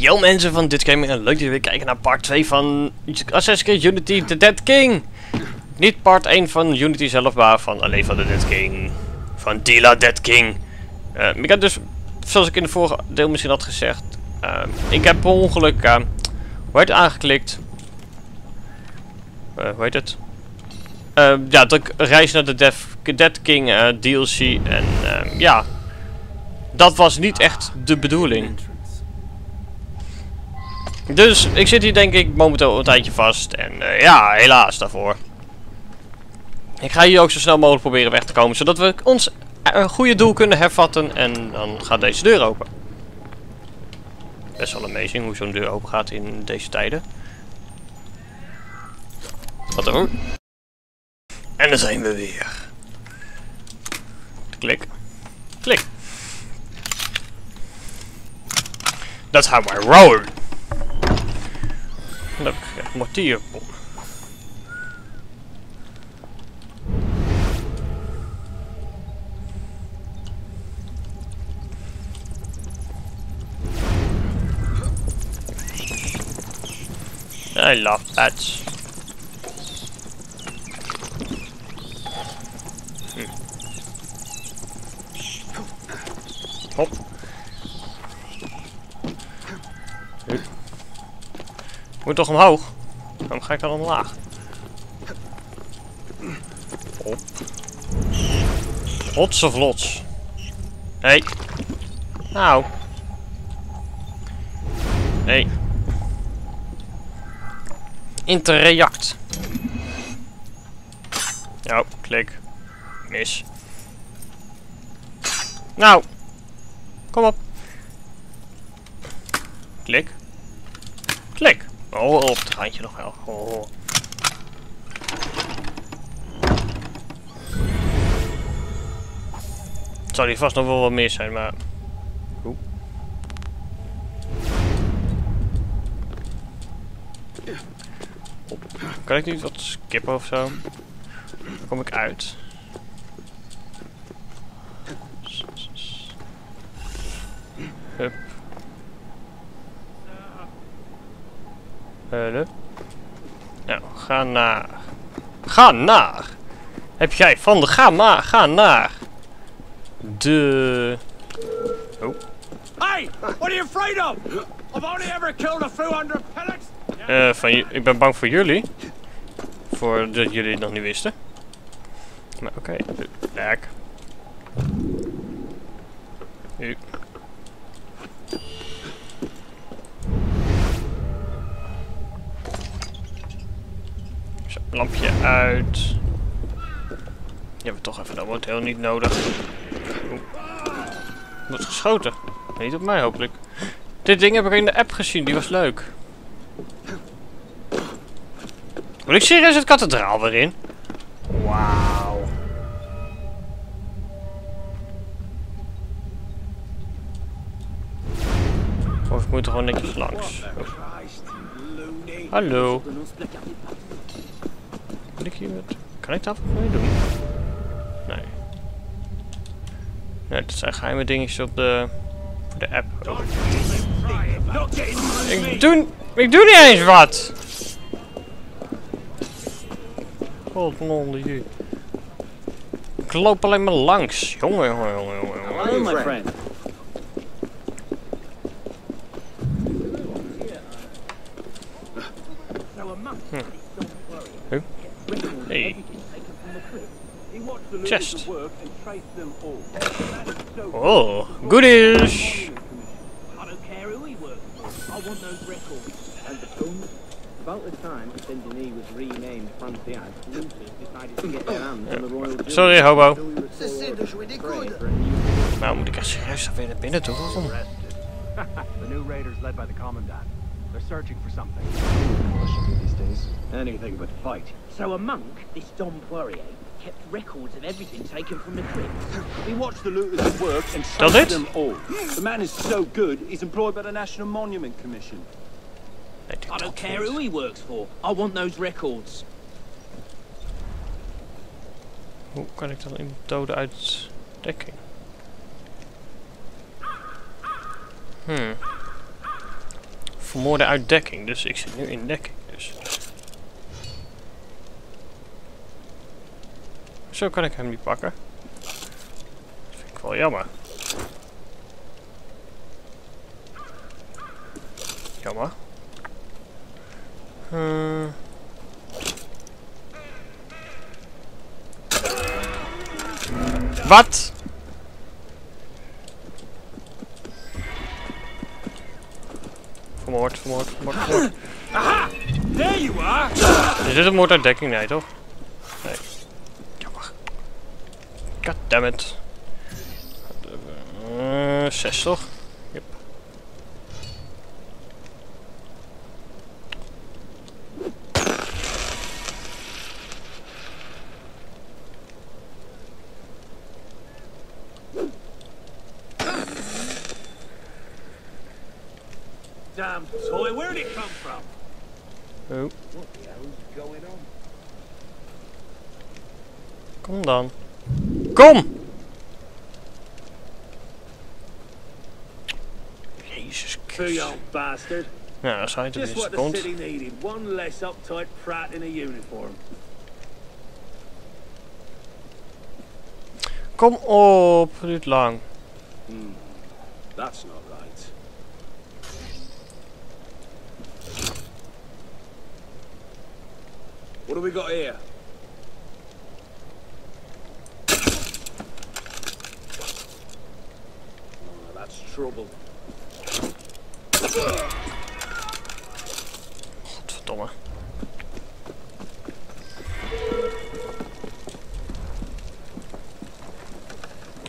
Yo mensen van dit gaming en leuk dat jullie weer kijken naar part 2 van Assassin's Creed Unity The Dead King. Niet part 1 van Unity zelf, maar van alleen van The Dead King. Van Dila Dead King. Uh, ik heb dus, zoals ik in de vorige deel misschien had gezegd, uh, ik heb per ongeluk, uh, het, aangeklikt. hoe heet het? ja, dat ik reis naar de Dead King DLC en ja, dat was niet echt de bedoeling. Dus ik zit hier denk ik momenteel een tijdje vast. En uh, ja, helaas daarvoor. Ik ga hier ook zo snel mogelijk proberen weg te komen. Zodat we ons uh, goede doel kunnen hervatten. En dan gaat deze deur open. Best wel amazing hoe zo'n deur open gaat in deze tijden. Wat er En dan zijn we weer. Klik. Klik. That's how I roll. Leuk, ja, mortierbom. I love bats. Hm. Hop. Moet toch omhoog? Waarom ga ik dan omlaag? Op. Hots of lots? Hé. Hey. Nou. Hé. Hey. Interact. Nou, klik. Mis. Nou. Kom op. Klik. Klik. Oh, op het randje nog wel. Oh. Het zal hier vast nog wel wat meer zijn, maar... Kan ik niet wat skippen of zo? Kom ik uit. Hup. Hallo? Nou, ga naar... Ga naar! Heb jij van de... Ga maar, ga naar... De... Oh. Hey! What are you afraid of? I've only ever killed a few hundred pellets! Eh, van ik ben bang voor jullie. Voor dat jullie het nog niet wisten. Maar oké, okay. back. Nu. Lampje uit. Die hebben we toch even dat wordt heel niet nodig. Oeh. Wordt geschoten. Niet op mij hopelijk. Dit ding heb ik in de app gezien, die was leuk. Moet ik serieus het kathedraal weer in? Wauw. Of ik moet er gewoon netjes langs. Oh. Hallo. Ik hier met... Kan ik dat mee doen? Nee. Nee, dat zijn geheime dingetjes op de... Voor de app. Oh. Ik doe... Ik doe niet eens wat! God, je. Ik loop alleen maar langs. Jongen, jongen, jongen, jongen. Hello, my friend. Hm. Hey. Chest. Oh, goodies! I don't care who he works for. I want those records. And the funds? About the time Saint-Denis was renamed decided to get their on the royal Sorry, hobo. Nou, moet ik naar binnen toe? The new raiders led by the commandant. They're searching for something. These days. Anything but fight. So a monk, this Dom Poirier, kept records of everything taken from the crypts. He watched the looters at work and traced them all. The man is so good, he's employed by the National Monument Commission. I don't care who he works for. I want those records. Hoe kan ik dan in dode uitdekking? Hmm. vermoorden uit dekking. Dus ik zit nu in dekking. Dus. Zo kan ik hem niet pakken. Dat vind ik wel jammer. Jammer. Uh. Wat? Vermoord, vermoord, vermoord, vermoord. Aha! There you are! Is dit een moord uit dekking? Nee, toch? Nee. Goddammit. Uh, zes toch? Yep. Damn toy, where'd it come from? Oh, What the hell's going on? kom dan. Kom! Jezus Christus. Nou, dan zijn er weer seconds. One less uptight prat in a uniform. Kom op, lang. Hmm. That's not right. What do we got here? That's trouble. Godverdomme.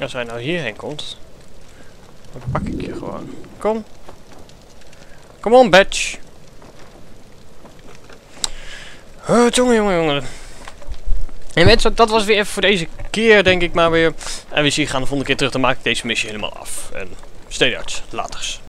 Als hij nou hierheen komt, dan pak ik je gewoon. Kom. Kom on, badge. Uh, jongen, jongen, jongen. En mensen, dat was weer even voor deze keer, denk ik maar weer. En we zien gaan de volgende keer terug, dan maak ik deze missie helemaal af. En arts, laters.